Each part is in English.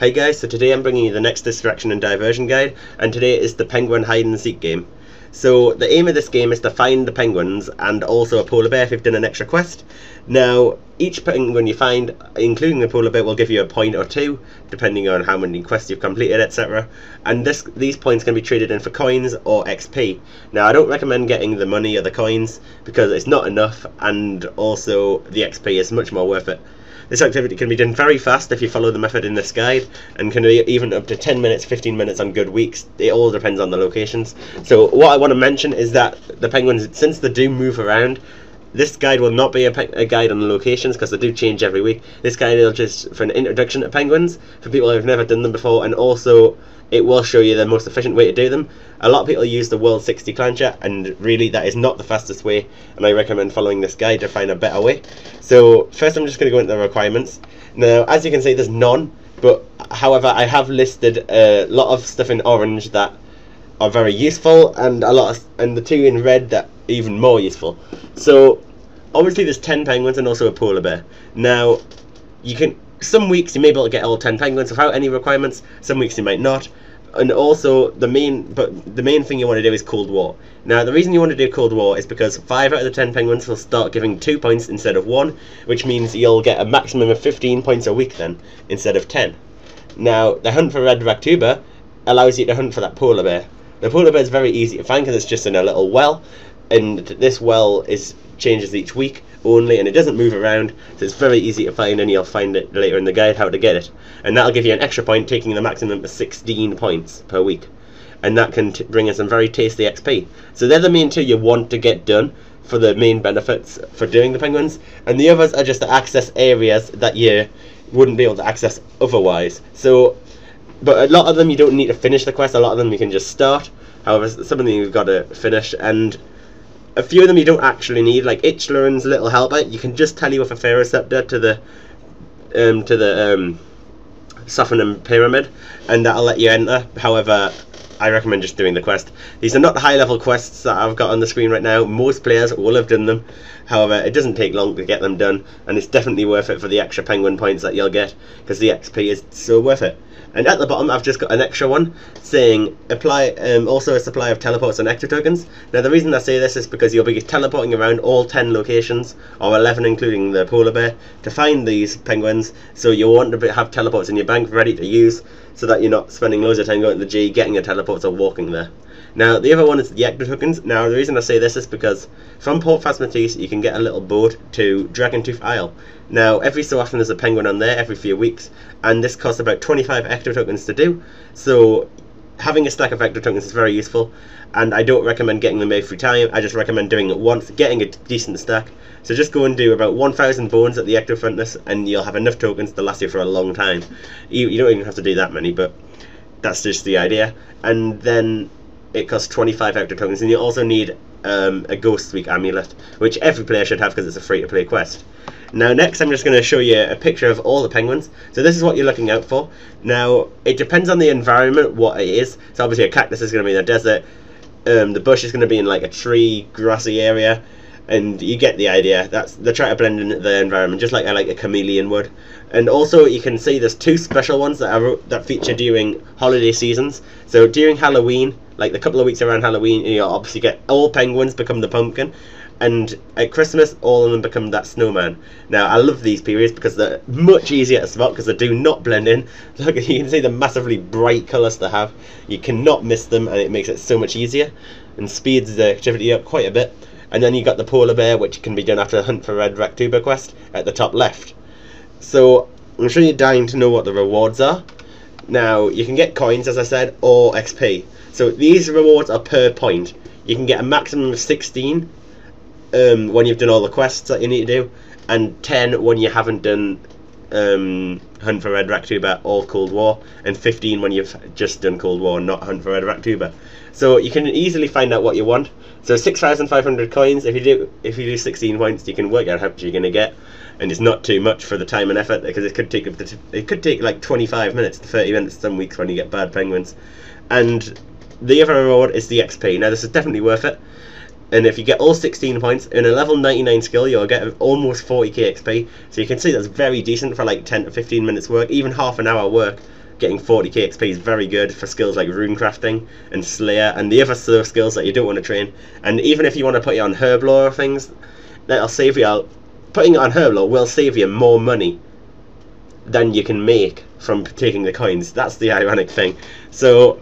Hey guys, so today I'm bringing you the next distraction and diversion guide, and today is the penguin hide and seek game. So the aim of this game is to find the penguins and also a polar bear if you've done an extra quest. Now, each penguin you find, including the polar bear, will give you a point or two, depending on how many quests you've completed, etc. And this, these points can be traded in for coins or XP. Now, I don't recommend getting the money or the coins because it's not enough, and also the XP is much more worth it. This activity can be done very fast if you follow the method in this guide, and can be even up to 10 minutes, 15 minutes on good weeks. It all depends on the locations. So what I want to mention is that the penguins, since they do move around, this guide will not be a, a guide on the locations because they do change every week. This guide is just for an introduction to penguins for people who've never done them before, and also it will show you the most efficient way to do them. A lot of people use the World 60 clancher, and really that is not the fastest way, and I recommend following this guide to find a better way. So first I'm just going to go into the requirements. Now, as you can see, there's none, but however, I have listed a lot of stuff in orange that are very useful, and a lot of, and the two in red that even more useful. So obviously there's 10 penguins and also a polar bear. Now, you can some weeks you may be able to get all 10 penguins without any requirements, some weeks you might not. And also the main but the main thing you want to do is cold war. Now the reason you want to do cold war is because 5 out of the 10 penguins will start giving 2 points instead of 1 which means you'll get a maximum of 15 points a week then instead of 10 now the hunt for red Raktuber allows you to hunt for that polar bear. The polar bear is very easy to find because it's just in a little well and this well is changes each week only and it doesn't move around so it's very easy to find and you'll find it later in the guide how to get it. And that'll give you an extra point taking the maximum of 16 points per week. And that can bring in some very tasty XP so they're the main two you want to get done for the main benefits for doing the penguins. And the others are just to access areas that you wouldn't be able to access otherwise. So but a lot of them you don't need to finish the quest. A lot of them you can just start. However some of them you've got to finish. And a few of them you don't actually need, like Icthlarin's Little Helper. You can just tell you with a Pharaoh's Sceptre to the um, to the um, Sophanem Pyramid, and that'll let you enter. However, I recommend just doing the quest. These are not high level quests that I've got on the screen right now. Most players will have done them. However, it doesn't take long to get them done, and it's definitely worth it for the extra penguin points that you'll get, because the XP is so worth it. And at the bottom, I've just got an extra one saying apply um, also a supply of teleports and extra tokens. Now, the reason I say this is because you'll be teleporting around all 10 locations, or 11 including the polar bear, to find these penguins. So you'll want to have teleports in your bank ready to use, so that you're not spending loads of time going to the G, getting your teleports, or walking there. Now, the other one is the ecto tokens. Now, the reason I say this is because from Port Phasmatys, you can get a little boat to Dragontooth Isle. Now, every so often there's a penguin on there, every few weeks, and this costs about 25 ecto tokens to do. So, having a stack of vector tokens is very useful, and I don't recommend getting them every time. I just recommend doing it once, getting a decent stack. So just go and do about 1,000 bones at the ecto furnace, and you'll have enough tokens to last you for a long time. You, you don't even have to do that many, but that's just the idea. And then it costs 25 ecto tokens, and you also need um, a Ghostspeak amulet, which every player should have because it's a free to play quest. Now next I'm just going to show you a picture of all the penguins. So this is what you're looking out for. Now it depends on the environment what it is. So obviously a cactus is going to be in a desert. Um, the bush is going to be in like a tree, grassy area and you get the idea. That's they try to blend in the environment just like like a chameleon would. And also you can see there's two special ones that are that feature during holiday seasons. So during Halloween, like the couple of weeks around Halloween, you obviously get all penguins become the pumpkin. And at Christmas, all of them become that snowman. Now, I love these periods because they're much easier to spot because they do not blend in. Look, you can see the massively bright colours they have. You cannot miss them, and it makes it so much easier and speeds the activity up quite a bit and then you got the polar bear which can be done after the hunt for red Raktuber quest at the top left so I'm sure you're dying to know what the rewards are now you can get coins as I said or XP so these rewards are per point you can get a maximum of 16 um, when you've done all the quests that you need to do and 10 when you haven't done um, Hunt for Red Raktuber or Cold War, and 15 when you've just done Cold War, and not Hunt for Red Raktuber. So you can easily find out what you want. So 6,500 coins. If you do if you do 16 points, you can work out how much you're going to get, and it's not too much for the time and effort because it could take it could take like 25 minutes to 30 minutes some weeks when you get bad penguins. And the other reward is the XP. Now this is definitely worth it and if you get all 16 points in a level 99 skill you'll get almost 40k XP so you can see that's very decent for like 10 to 15 minutes work even half an hour work getting 40k XP is very good for skills like rune crafting and Slayer and the other sort of skills that you don't want to train. And even if you want to put it on Herblore or things, that'll save you. Uh, putting it on Herblore will save you more money than you can make from taking the coins. That's the ironic thing. So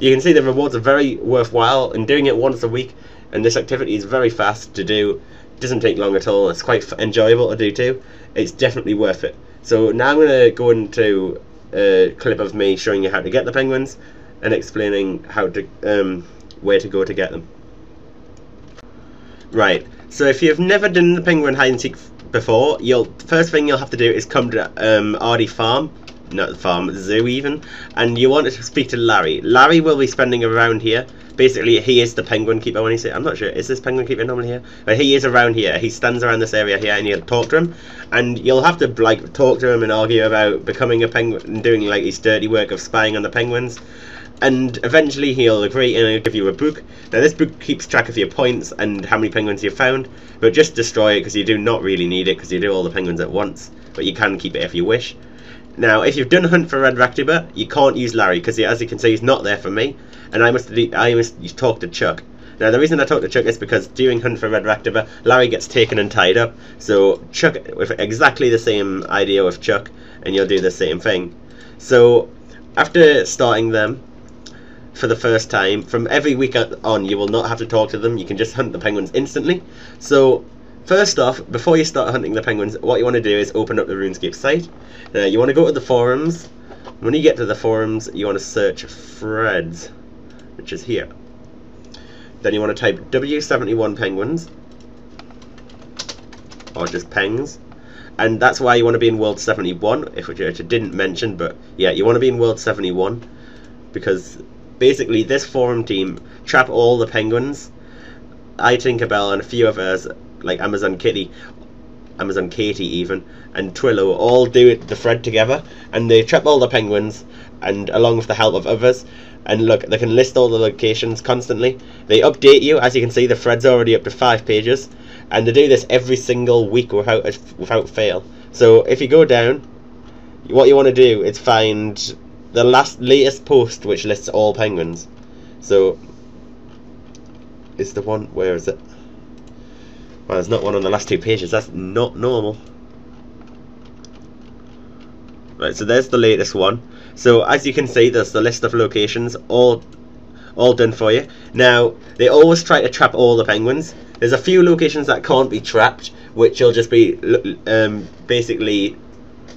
you can see the rewards are very worthwhile and doing it once a week and this activity is very fast to do. Doesn't take long at all. It's quite enjoyable to do too. It's definitely worth it. So now I'm going to go into a clip of me showing you how to get the penguins and explaining how to um, where to go to get them. Right. So if you've never done the penguin hide and seek before you'll first thing you'll have to do is come to um, Ardy Farm not farm, zoo even, and you want to speak to Larry. Larry will be spending around here. Basically, he is the penguin keeper when he say, I'm not sure, is this penguin keeper normally here? But he is around here. He stands around this area here and you'll talk to him. And you'll have to like talk to him and argue about becoming a penguin and doing like his dirty work of spying on the penguins. And eventually he'll agree and he'll give you a book. Now this book keeps track of your points and how many penguins you've found. But just destroy it because you do not really need it because you do all the penguins at once. But you can keep it if you wish. Now, if you've done Hunt for Red Raktuber, you can't use Larry because, as you can see, he's not there for me, and I must I must talk to Chuck. Now, the reason I talk to Chuck is because during Hunt for Red Raktuber, Larry gets taken and tied up. So Chuck, with exactly the same idea with Chuck, and you'll do the same thing. So after starting them for the first time, from every week on, you will not have to talk to them. You can just hunt the penguins instantly. So First off, before you start hunting the penguins, what you want to do is open up the RuneScape site. Now, you want to go to the forums. When you get to the forums, you want to search Freds, which is here. Then you want to type W71 penguins, or just pengs. And that's why you want to be in World 71, if which I didn't mention, but yeah, you want to be in World 71, because basically this forum team trap all the penguins. I, Tinkerbell, and a few of us like Amazon Kitty, Amazon Katie even, and Twillo all do it, the thread together, and they trap all the penguins, and along with the help of others, and look, they can list all the locations constantly. They update you, as you can see, the thread's already up to five pages, and they do this every single week without without fail. So if you go down, what you want to do is find the last latest post which lists all penguins. So is the one where is it? Well, there's not one on the last two pages. That's not normal. Right, so there's the latest one. So as you can see, there's the list of locations all all done for you. Now, they always try to trap all the penguins. There's a few locations that can't be trapped, which will just be um, basically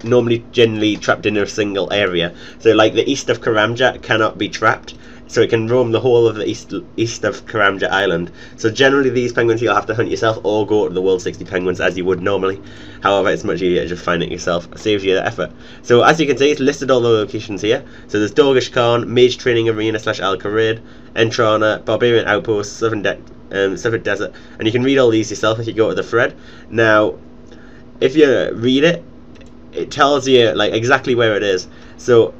normally generally trapped in a single area. So like the east of Karamja cannot be trapped, so it can roam the whole of the east east of Karamja Island. So generally these penguins you'll have to hunt yourself or go to the World 60 penguins as you would normally. However, it's much easier to just find it yourself. It saves you the effort. So as you can see, it's listed all the locations here. So there's Dorgesh-Kaan, Mage Training Arena slash Al Kharid, Entrana, Barbarian Outpost, Southern, um, Southern Desert, and you can read all these yourself if you go to the thread. Now, if you read it, it tells you like exactly where it is. So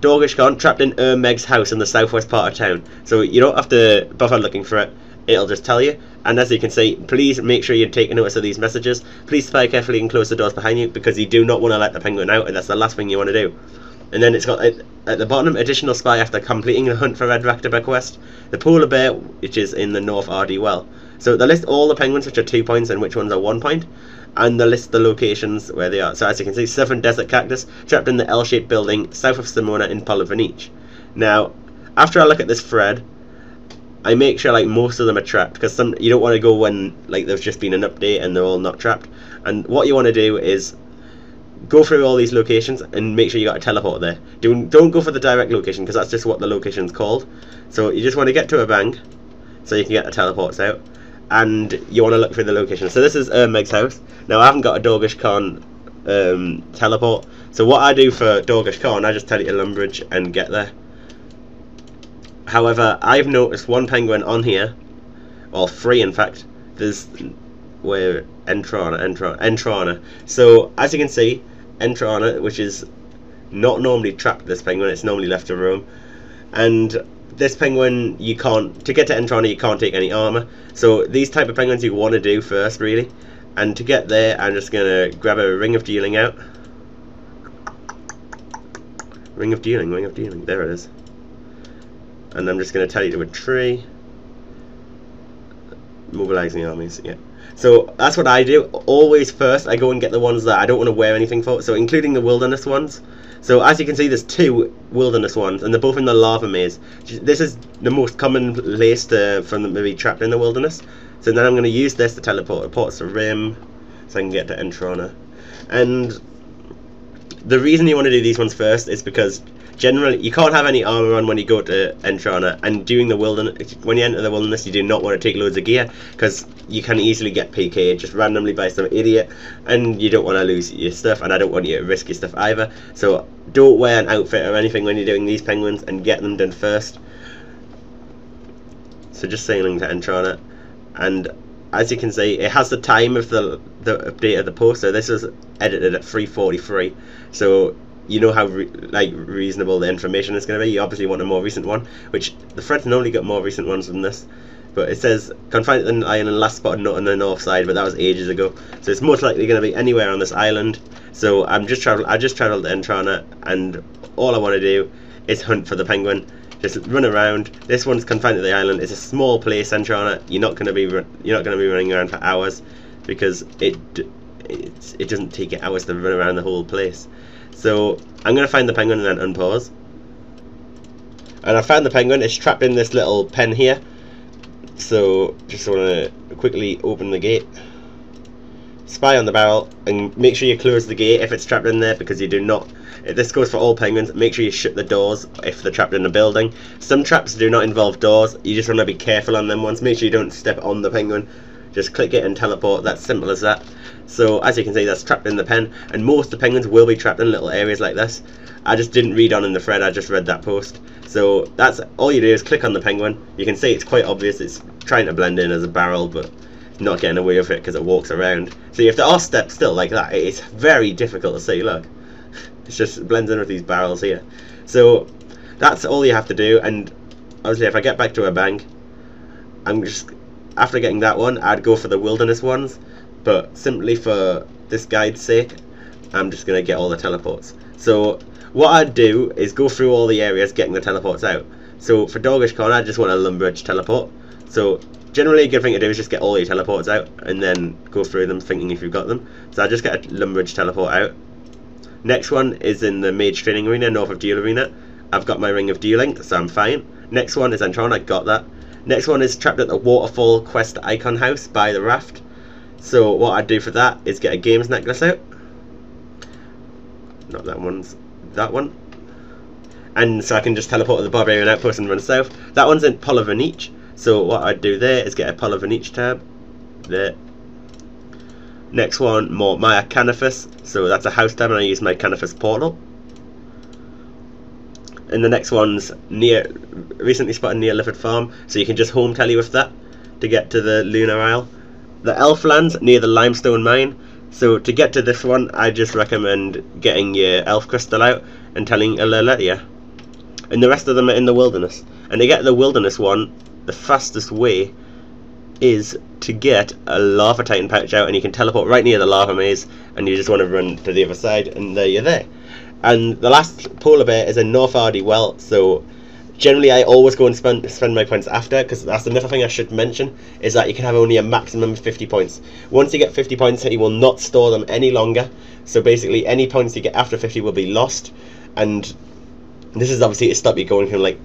Dorgesh-Kaan trapped in Ermeg's house in the southwest part of town. So you don't have to bother looking for it. It'll just tell you. And as you can see, please make sure you take notice of these messages. Please spy carefully and close the doors behind you because you do not want to let the penguin out and that's the last thing you want to do. And then it's got at the bottom additional spy after completing the hunt for Red Raktuber quest. The polar bear, which is in the North RD well. So they list all the penguins which are two points and which ones are one point and the list the locations where they are. So as you can see, Southern Desert Cactus trapped in the L-shaped building south of Simona in Pollnivneach. Now, after I look at this thread, I make sure like most of them are trapped because some you don't want to go when like there's just been an update and they're all not trapped. And what you want to do is go through all these locations and make sure you got a teleport there. Don't don't go for the direct location because that's just what the location's called. So you just want to get to a bank so you can get the teleports out and you want to look for the location. So this is Ermeg's house. Now I haven't got a Dorgesh-Kaan um, teleport. So what I do for Dorgesh-Kaan, I just tell it to Lumbridge and get there. However, I've noticed one penguin on here, or three in fact. There's where Entrana, Entrana, Entrana. So as you can see, Entrana, which is not normally trapped. This penguin, it's normally left to roam, and this penguin you can't to get to Entrana you can't take any armor so these type of penguins you want to do first really and to get there I'm just gonna grab a ring of duelling out Ring of Duelling, Ring of Duelling, there it is. And I'm just going to tell you to a tree. Mobilizing armies, yeah. So that's what I do. Always first, I go and get the ones that I don't want to wear anything for. So including the wilderness ones. So as you can see, there's two wilderness ones, and they're both in the lava maze. This is the most common place to, from the movie Trapped in the Wilderness. So then I'm going to use this to teleport to Port Sarim, so I can get to Entrana. And the reason you want to do these ones first is because generally you can't have any armor on when you go to Entrana and during the wilderness when you enter the wilderness you do not want to take loads of gear because you can easily get PK just randomly by some idiot and you don't want to lose your stuff and I don't want you to risk your stuff either. So don't wear an outfit or anything when you're doing these penguins and get them done first. So just sailing to Entrana and as you can see it has the time of the the update of the post so this was edited at 343 so you know how re like reasonable the information is going to be. You obviously want a more recent one, which the threads only got more recent ones than this. But it says confined to the island last spotted not on the north side, but that was ages ago. So it's most likely going to be anywhere on this island. So I'm just travel. I just travelled to Entrana, and all I want to do is hunt for the penguin. Just run around. This one's confined to the island. It's a small place, Entrana. You're not going to be you're not going to be running around for hours because it it, it doesn't take hours to run around the whole place. So I'm going to find the penguin and then unpause. And I found the penguin. It's trapped in this little pen here. So just want to quickly open the gate. Spy on the barrel and make sure you close the gate if it's trapped in there because you do not. This goes for all penguins. Make sure you shut the doors if they're trapped in a building. Some traps do not involve doors. You just want to be careful on them ones. Make sure you don't step on the penguin. Just click it and teleport. That's simple as that. So as you can see that's trapped in the pen and most of the penguins will be trapped in little areas like this. I just didn't read on in the thread, I just read that post. So that's all you do is click on the penguin. You can see it's quite obvious it's trying to blend in as a barrel but not getting away with it because it walks around. So if there are steps still like that, it's very difficult to see, look. It just blends in with these barrels here. So that's all you have to do and obviously if I get back to a bank, I'm just after getting that one I'd go for the wilderness ones. But simply for this guide's sake I'm just going to get all the teleports. So what I'd do is go through all the areas getting the teleports out. So for Doggish Corner I just want a Lumbridge teleport. So generally a good thing to do is just get all your teleports out and then go through them thinking if you've got them. So I just get a Lumbridge teleport out. Next one is in the Mage Training Arena north of Duel Arena. I've got my Ring of Duelling so I'm fine. Next one is Antron I got that next one is trapped at the Waterfall Quest Icon House by the raft so what I'd do for that is get a games necklace out. Not that one's that one. And so I can just teleport to the Barbarian Outpost and run south. That one's in Pollnivneach. So what I'd do there is get a Pollnivneach tab. There. Next one, Mort Myre Canifis. So that's a house tab and I use my Canifis portal. And the next one's near recently spotted near Lifford Farm. So you can just home tele with that to get to the Lunar Isle the Elflands near the limestone mine. So to get to this one, I just recommend getting your elf crystal out and telling Lletya. And the rest of them are in the wilderness. And to get the wilderness one, the fastest way is to get a lava titan pouch out and you can teleport right near the lava maze and you just want to run to the other side and there you're there. And the last polar bear is a North Ardee well, so generally I always go and spend spend my points after because that's another thing I should mention is that you can have only a maximum of 50 points. Once you get 50 points you will not store them any longer. So basically any points you get after 50 will be lost. And this is obviously to stop you going from like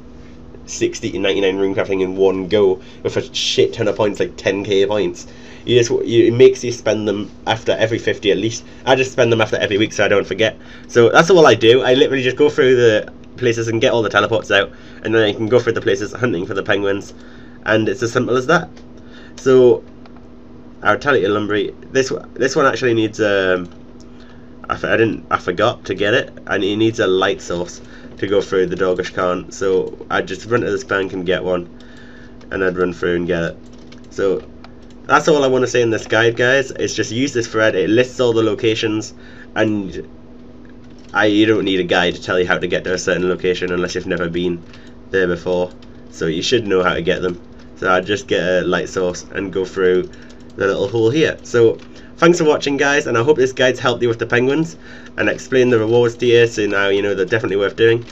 60 to 99 room runecrafting in one go with a shit ton of points like 10k points. You just you, it makes you spend them after every 50 at least. I just spend them after every week so I don't forget. So that's all I do. I literally just go through the places and get all the teleports out, and then I can go through the places hunting for the penguins, and it's as simple as that. So, I'll tell you, this this one actually needs um, I, I didn't I forgot to get it, and it needs a light source to go through the Dorgesh-Kaan. So I'd just run to this bank and get one, and I'd run through and get it. So that's all I want to say in this guide, guys. It's just use this thread. It lists all the locations, and I you don't need a guide to tell you how to get to a certain location unless you've never been there before. So you should know how to get them. So I'd just get a light source and go through the little hole here. So thanks for watching guys and I hope this guide's helped you with the penguins and explained the rewards to you so now you know they're definitely worth doing.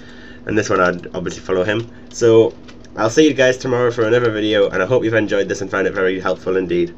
And this one I'd obviously follow him. So I'll see you guys tomorrow for another video and I hope you've enjoyed this and found it very helpful indeed